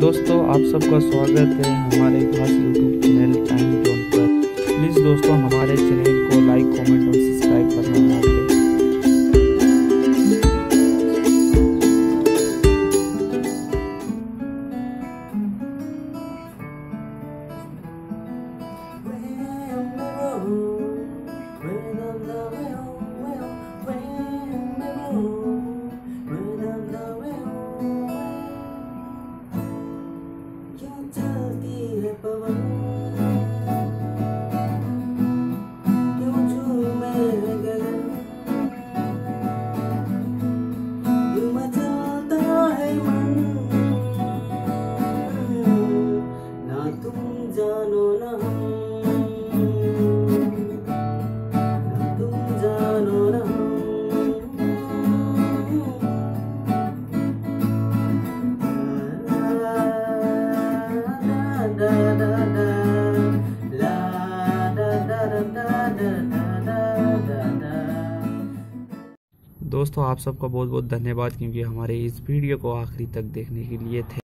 दोस्तों, आप सबका स्वागत है हमारे खास यूट्यूब चैनल टाइम जोन पर। प्लीज़ दोस्तों, हमारे चैनल को लाइक कमेंट और सब्सक्राइब करना ना भूलें। பவன் दोस्तों, आप सबका बहुत बहुत धन्यवाद, क्योंकि हमारे इस वीडियो को आखिरी तक देखने के लिए थे।